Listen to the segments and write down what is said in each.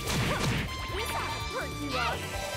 How hurt you are.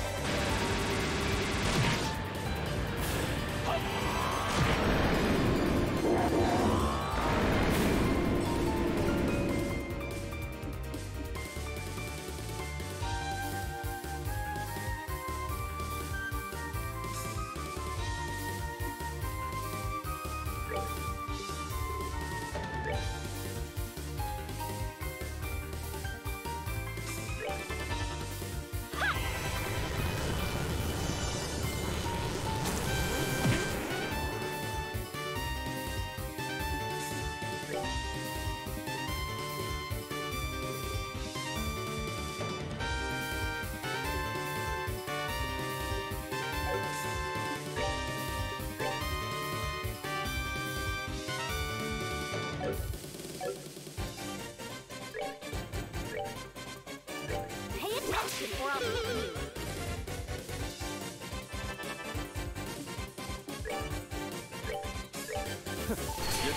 Attention or I'll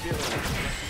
You're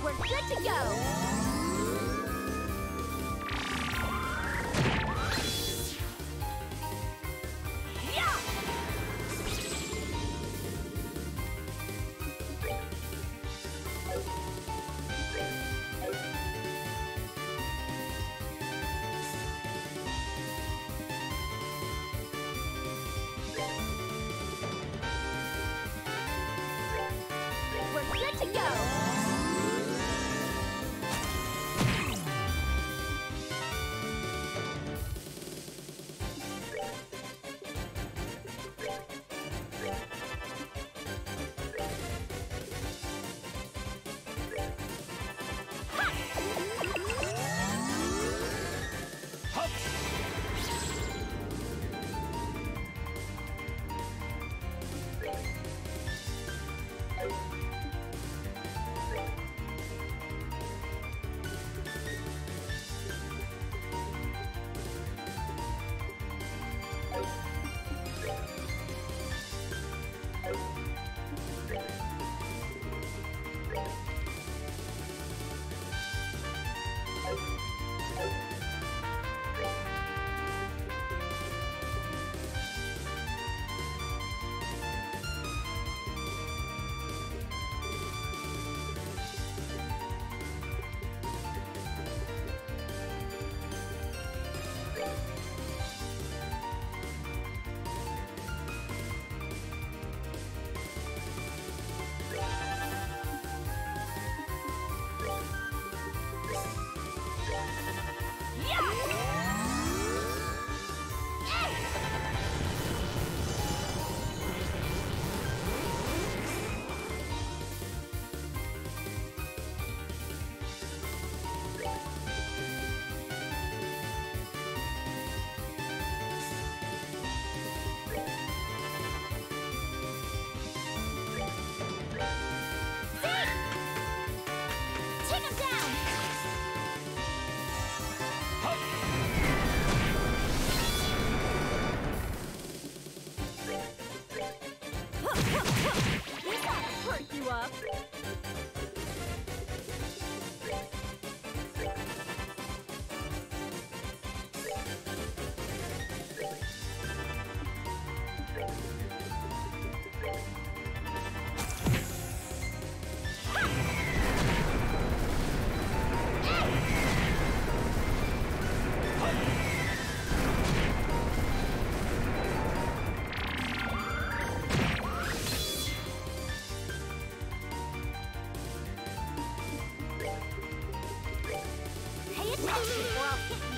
We're good to go! We're good to go! ここ！